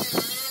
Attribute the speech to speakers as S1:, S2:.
S1: Yeah.